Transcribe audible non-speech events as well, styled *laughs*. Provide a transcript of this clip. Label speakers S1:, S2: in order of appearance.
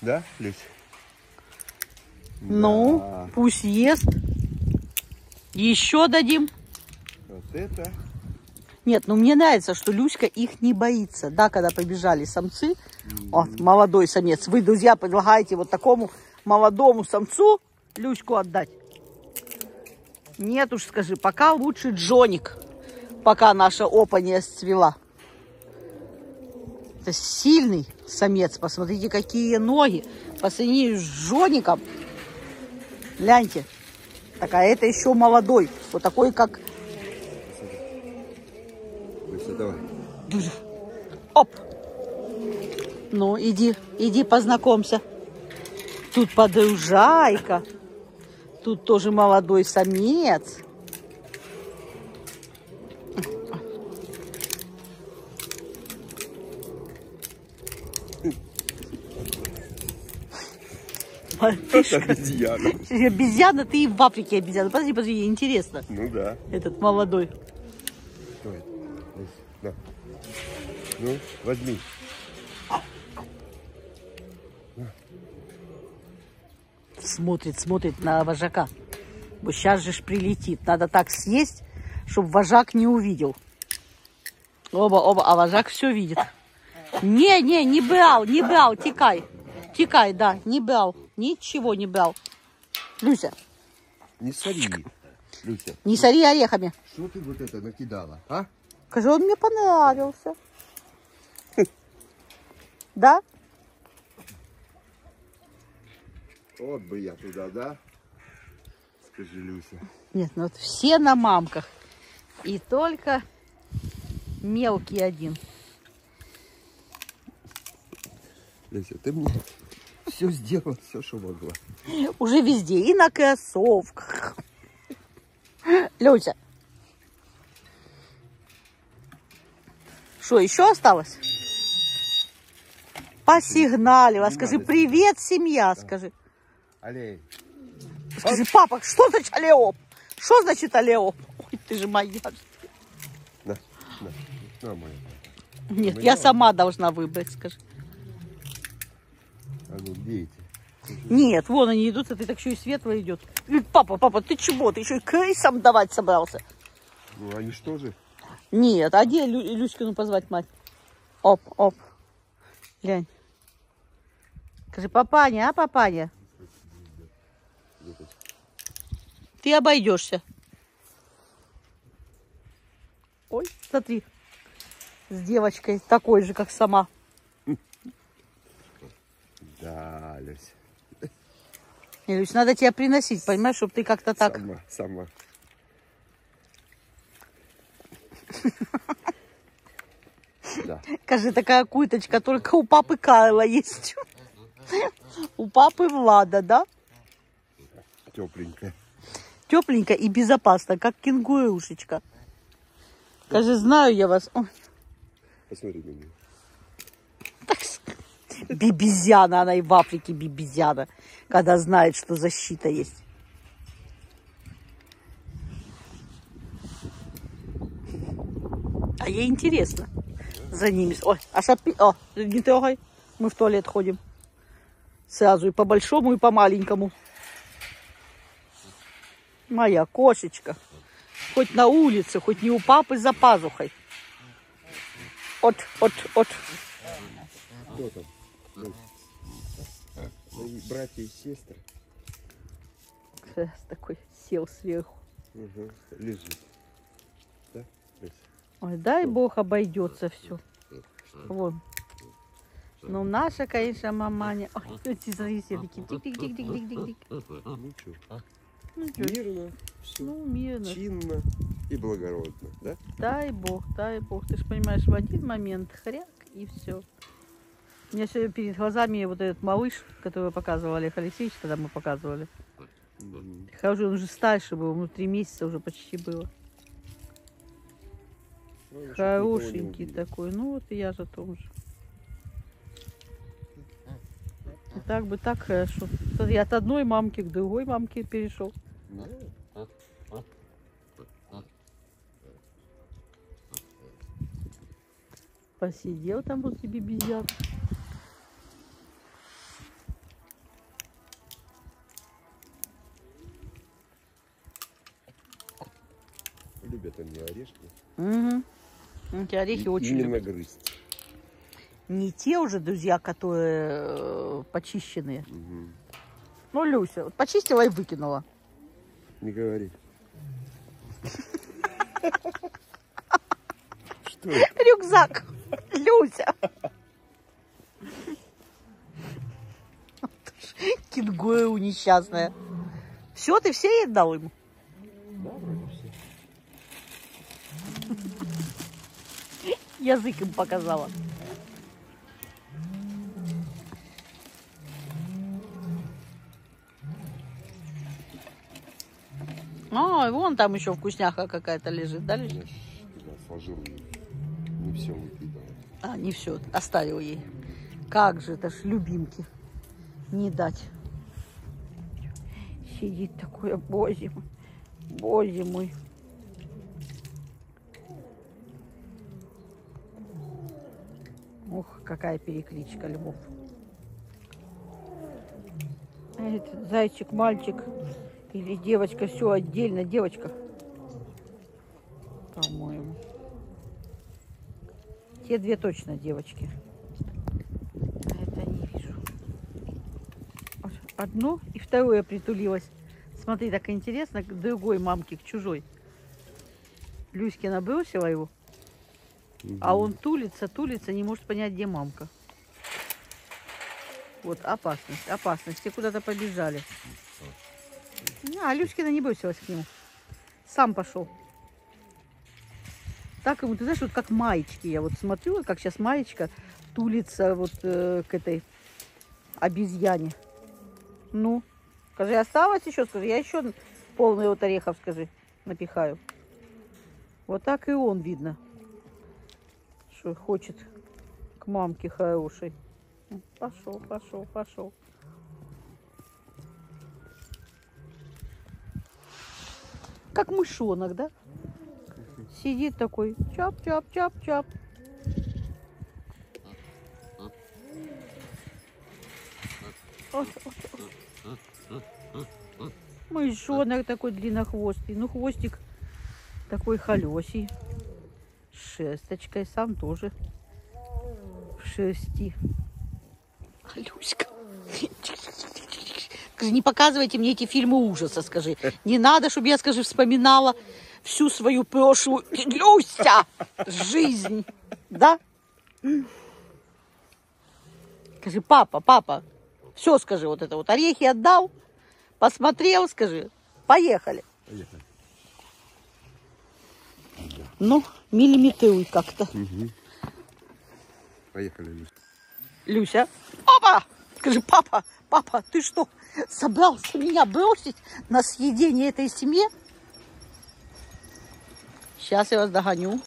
S1: Да, Люсь?
S2: Ну,
S1: Да.
S2: пусть ест. Еще дадим.
S1: Вот это.
S2: Нет, ну мне нравится, что Люська их не боится. Да, когда побежали самцы, вот, молодой самец. Вы, друзья, предлагаете вот такому молодому самцу Люську отдать? Нет уж, скажи, пока лучше Джоник, пока наша опа не расцвела. Это сильный самец. Посмотрите, какие ноги. По сравнению с Джоником. Гляньте. Так, а это еще молодой. Вот такой, как
S1: Люся, давай.
S2: Оп. Ну, иди, иди познакомься. Тут подружайка. Тут тоже молодой самец.
S1: Это обезьяна. *laughs*
S2: Обезьяна, ты и в Африке обезьяна. Подожди, подожди, интересно.
S1: Ну да.
S2: Этот молодой.
S1: Ну, возьми.
S2: Смотрит, смотрит на вожака. Вот сейчас же ж прилетит. Надо так съесть, чтобы вожак не увидел. Оба, оба, а вожак все видит. Не, не, не брал, не брал, текай. Текай, да, не брал. Ничего не брал. Люся,
S1: Не сори. Люся,
S2: не сори орехами.
S1: что ты вот это накидала, а?
S2: Скажи, он мне понравился. *laughs* Да?
S1: Вот бы я туда, да? Скажи, Люся.
S2: Нет, ну вот все на мамках. И только мелкий один.
S1: Люся, ты мне все сделала, все, что могла.
S2: Уже везде. И на кроссовках. Люся. Что, еще осталось? Посигналила. Скажи, привет, семья, скажи.
S1: Алей.
S2: Скажи, папа, что значит алеоп? Что значит алеоп? Ой, ты же моя.
S1: На, на, на, моя.
S2: Нет, я сама должна выбрать, скажи.
S1: А ну, где эти?
S2: Нет, вон они идут, а ты так еще и светло идет. Папа, папа, ты чего? Ты еще и крысам давать собрался?
S1: Ну, они что же?
S2: Нет, а где Лю- Люськину позвать мать? Оп, оп. Глянь. Скажи, папаня, а папаня? Ты обойдешься. Ой, смотри. С девочкой, такой же, как сама.
S1: Да, Люся.
S2: Не, Люсь, надо тебя приносить, понимаешь, чтобы ты как-то так...
S1: Сама, сама. Да.
S2: Скажи, такая курточка только у папы Карла есть. У папы Влада, да?
S1: Тепленькая.
S2: Тепленько и безопасно, как кенгурушечка. Скажи, знаю я вас. Ой,
S1: Посмотри на меня.
S2: так Бибизяна, она и в Африке бибизяна, когда знает, что защита есть. А ей интересно за ними. Ой, а шапи... О, не трогай. Мы в туалет ходим. Сразу и по большому, и по маленькому. Моя кошечка. Хоть на улице, хоть не у папы за пазухой. От, от, от.
S1: Кто там? Люсь? Мои братья и сестры. *laughs*
S2: Раз такой сел сверху.
S1: Угу. Лежит. Да?
S2: Ой, дай бог обойдется все. Вон. Ну, наша, конечно, маманя. Ой, эти такие тик-тик-тик-тик-тик-тик.
S1: Ну что?
S2: Ну, чё,
S1: Мирно, все
S2: ну, мирно.
S1: чинно и благородно, да?
S2: Дай бог, дай бог. Ты же понимаешь, в один момент хряк и все. У меня все перед глазами вот этот малыш, который показывал Олег Алексеевич, когда мы показывали. Хороший, он уже старше был, ему три месяца уже почти было.
S1: Ну,
S2: Хорошенький такой. Ну вот и я же о том же. И так бы так хорошо. Смотри, от одной мамки к другой мамке перешел. Посидел там вот тебе бизят.
S3: Любят они орешки.
S2: Угу. Эти орехи очень
S3: Именно
S2: любят.
S3: грызть.
S2: Не те уже, друзья, которые э, почищенные.
S3: Мгм.
S2: Ну, Люся, вот почистила и выкинула.
S3: Не говори. Что?
S2: Рюкзак. Люся. Кингуэу несчастная. Все, ты все ей дал ему?
S3: Да, вроде все.
S2: Язык им показала. А, вон там еще вкусняха какая-то лежит, да?
S3: Я сложил и не все выкидывал.
S2: А, не все, оставил ей. Как же, это ж любимки. Не дать. Сидит такое, боже мой. Боже мой. Какая перекличка, Львов. Этот зайчик, мальчик или девочка, все отдельно, девочка. По-моему. Те две точно девочки. А это не вижу. Одно и второе притулилось. Смотри, так интересно, к другой мамке, к чужой. Люськина бросила его, а он тулится, тулится, не может понять, где мамка. Вот опасность, опасность. Все куда-то побежали. А, Люськина не бросилась к нему. Сам пошел. Так ему, ты знаешь, вот как маечки. Я вот смотрю, как сейчас маечка тулится вот э, к этой обезьяне. Ну, скажи, осталось еще, скажи, я еще полный вот орехов, скажи, напихаю. Вот так и он видно, что хочет к мамке хорошей. Ну, Пошел, пошел, пошел. Как мышонок, да? Сидит такой, чап-чап-чап-чап. Мышонок такой длиннохвостый. Ну, хвостик такой холесий. С шерсточкой. Сам тоже в шерсти. Алюська. *laughs* Скажи, не показывайте мне эти фильмы ужаса, скажи. Не надо, чтобы я, скажи, вспоминала всю свою прошлую, Люся, жизнь. Да? Скажи, папа, папа, все скажи, вот это вот орехи отдал, посмотрел, скажи, поехали.
S3: Поехали.
S2: Ну, миллиметруй как-то.
S3: Поехали, Люся.
S2: Люся. Опа! Скажи, папа, папа, ты что, собрался меня бросить на съедение этой семье? Сейчас я вас догоню.